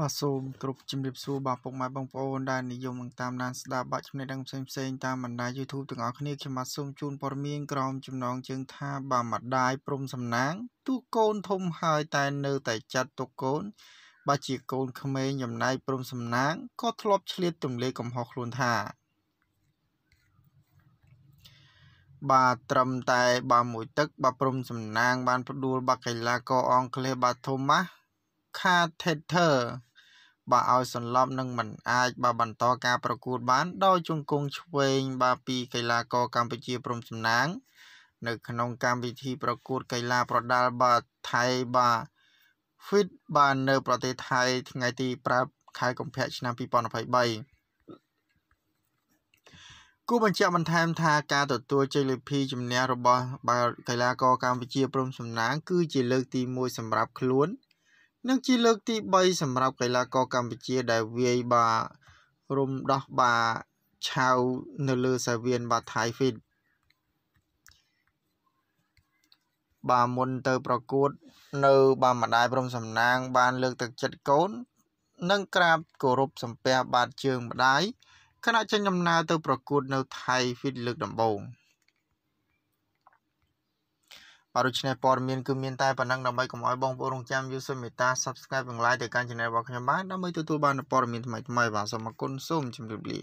បាទសូមគោរពជំរាបសួរបាទពុកម៉ែបងប្អូនដែលនិយមនឹងតាមដានស្ដាប់បាច់ចំណេះដឹងផ្សេងផ្សេងតាមបណ្ដាញ YouTube ទាំងអស់គ្នាខ្ញុំបាទសូមជូនព័ត៌មានក្រមចំណងជើងថាបាទម្ដាយព្រំសំណាងទូកូនធំហើយតែនៅតែចាត់ទុកកូន បាទជាកូនក្មេងចំណែកព្រំសំណាងក៏ធ្លាប់ឆ្លៀតទម្លាយកំហុសខ្លួនថា បាទត្រឹមតែបាទមួយទឹក បាទព្រំសំណាង បានផ្ដួលបាក់កីឡាករអង់គ្លេសបាទ Thomas Carter បាទឲ្យសន្លប់នឹងមិនអាចបាទបន្តការប្រកួតបាន ដោយជង្គង់ឆ្វេងបាទពីកីឡាករកម្ពុជាព្រំសំណាង នៅក្នុងកម្មវិធីប្រកួតកីឡាប្រដាល់បាទថៃបាទ Fit បាទនៅប្រទេសថៃថ្ងៃទី5ខែកុម្ភៈឆ្នាំ2023គូបញ្ជាក់បន្ថែមថាការទទួលជ័យលាភីជំនះរបស់បាល់កីឡាករកម្ពុជាព្រំសំណាងគឺជាលើកទី1សម្រាប់ខ្លួន និងជាលើកទី3សម្រាប់កីឡាករកម្ពុជាដែលវាយបារុំដោះបាឆៅនៅលើសាវៀនបាថៃហ្វីតបាទមុនទៅប្រកួត នៅបាទម្ដាយព្រំសំណាង បានលើកទឹកចិត្តកូន និងក្រាបគោរពសំពះបាតជើងម្ដាយខណៈចេញដំណើរទៅប្រកួតនៅថៃហ្វីតលើកដំបូង។ បាទដូច្នេះព័ត៌មានគឺមានតែប៉ុណ្ណឹងដើម្បីកុំឲ្យបងប្អូនរងចាំយល់សូមមេត្តា Subscribe និង Like ទៅកាន់ Channel របស់ខ្ញុំបានដើម្បីទទួលបានព័ត៌មានថ្មីៗបាទសូមអរគុណសូមជម្រាបលា